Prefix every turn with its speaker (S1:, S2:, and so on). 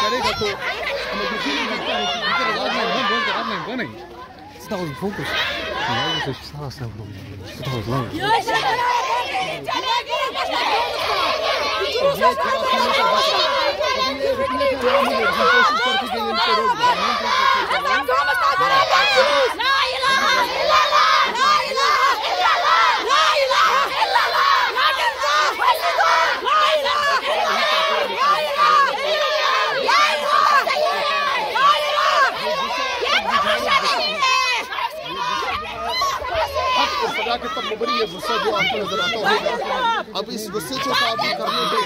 S1: करेगा तो running, running. That was focus. That was a fast now. That was long. सजा के तब मुबरी ये गुस्सा जो आपको नज़र आता होगा। अब इस गुस्से से काबू करने के